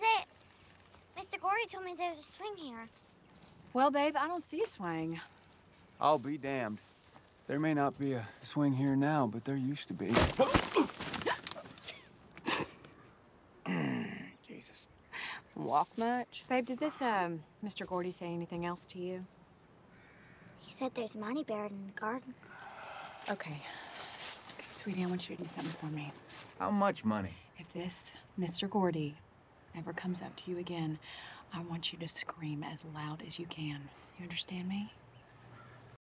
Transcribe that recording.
this is it. Mr. Gordy told me there's a swing here. Well, babe, I don't see a swing. I'll be damned. There may not be a swing here now, but there used to be. Jesus. Walk much? Babe, did this, um, Mr. Gordy say anything else to you? He said there's money buried in the garden. Okay. Okay, sweetie, I want you to do something for me. How much money? If this Mr. Gordy ever comes up to you again, I want you to scream as loud as you can. You understand me?